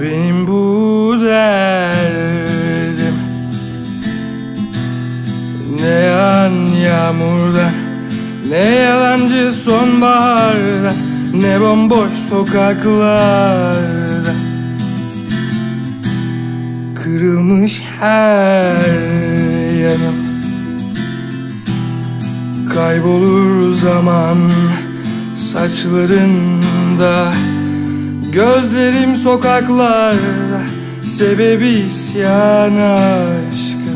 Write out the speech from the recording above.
Benim bu derdim. Ne yağan yağmurdan Ne yalancı sonbahardan Ne bomboş sokaklarda. Kırılmış her yanım. Kaybolur zaman saçlarında Gözlerim sokaklarda Sebebi isyan aşk